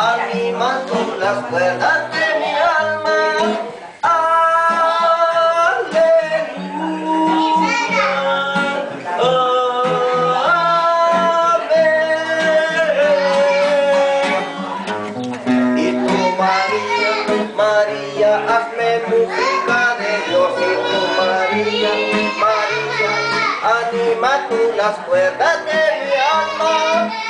animas tú las cuerdas de mi alma. Amén. Y tú María, María, hazme música de Dios. Y tú María, María, anima tú las cuerdas de mi alma.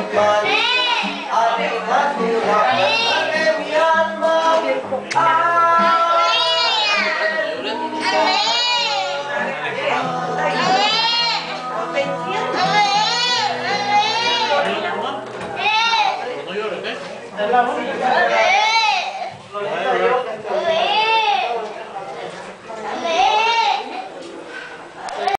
Gracias.